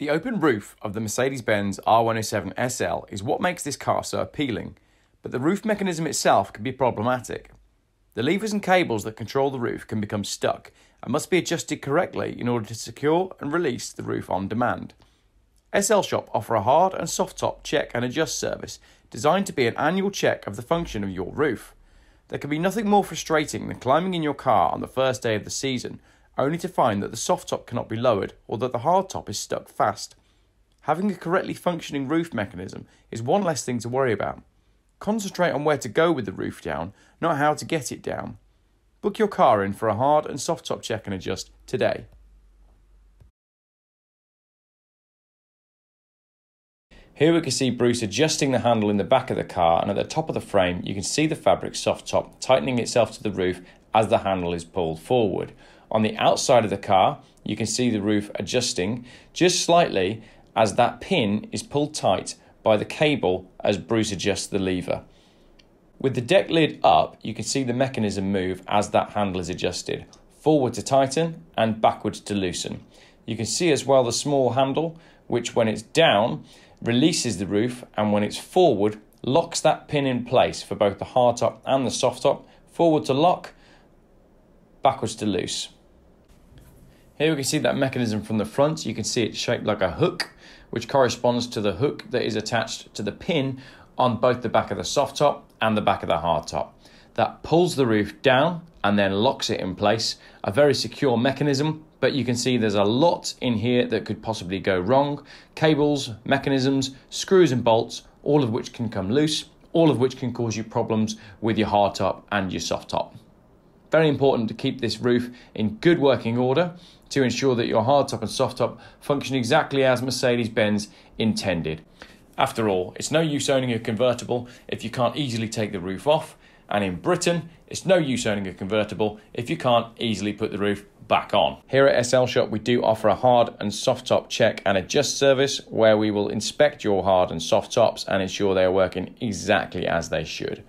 The open roof of the Mercedes Benz R107 SL is what makes this car so appealing, but the roof mechanism itself can be problematic. The levers and cables that control the roof can become stuck and must be adjusted correctly in order to secure and release the roof on demand. SL Shop offer a hard and soft top check and adjust service designed to be an annual check of the function of your roof. There can be nothing more frustrating than climbing in your car on the first day of the season only to find that the soft top cannot be lowered or that the hard top is stuck fast. Having a correctly functioning roof mechanism is one less thing to worry about. Concentrate on where to go with the roof down, not how to get it down. Book your car in for a hard and soft top check and adjust today. Here we can see Bruce adjusting the handle in the back of the car and at the top of the frame you can see the fabric soft top tightening itself to the roof as the handle is pulled forward. On the outside of the car, you can see the roof adjusting just slightly as that pin is pulled tight by the cable as Bruce adjusts the lever. With the deck lid up, you can see the mechanism move as that handle is adjusted, forward to tighten and backwards to loosen. You can see as well the small handle, which when it's down, releases the roof, and when it's forward, locks that pin in place for both the hard top and the soft top, forward to lock, backwards to loose. Here we can see that mechanism from the front. You can see it's shaped like a hook, which corresponds to the hook that is attached to the pin on both the back of the soft top and the back of the hard top. That pulls the roof down and then locks it in place. A very secure mechanism, but you can see there's a lot in here that could possibly go wrong. Cables, mechanisms, screws and bolts, all of which can come loose, all of which can cause you problems with your hard top and your soft top. Very important to keep this roof in good working order to ensure that your hardtop and soft top function exactly as Mercedes Benz intended. After all, it's no use owning a convertible if you can't easily take the roof off, and in Britain, it's no use owning a convertible if you can't easily put the roof back on. Here at SL Shop, we do offer a hard and soft top check and adjust service where we will inspect your hard and soft tops and ensure they are working exactly as they should.